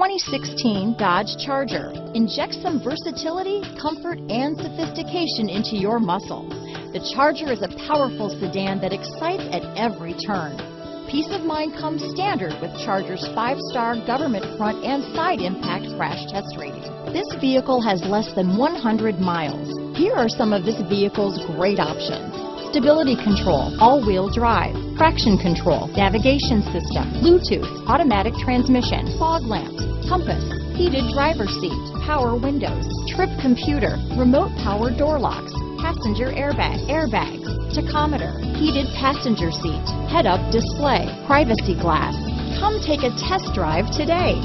2016 Dodge Charger. Inject some versatility, comfort, and sophistication into your muscle. The Charger is a powerful sedan that excites at every turn. Peace of mind comes standard with Charger's five-star government front and side impact crash test rating. This vehicle has less than 100 miles. Here are some of this vehicle's great options. Stability control, all-wheel drive, traction control, navigation system, Bluetooth, automatic transmission, fog lamps, compass, heated driver seat, power windows, trip computer, remote power door locks, passenger airbag, airbags, tachometer, heated passenger seat, head-up display, privacy glass. Come take a test drive today.